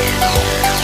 oh